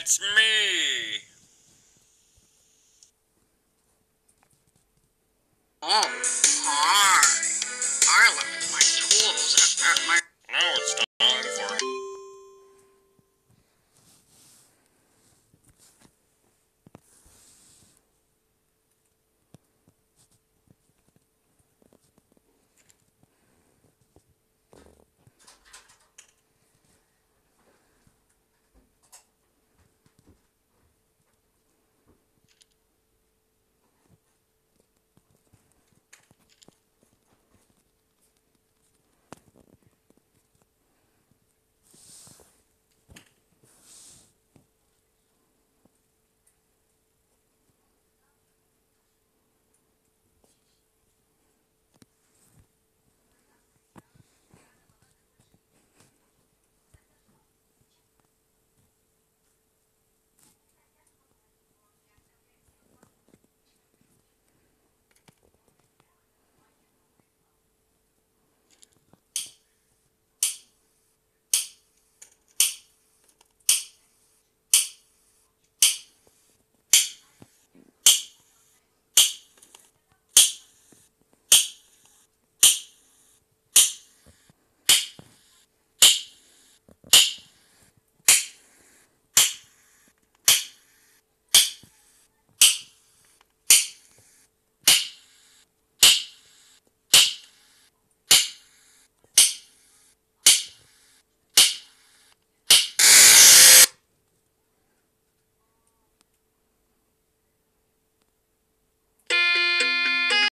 That's me. Oh,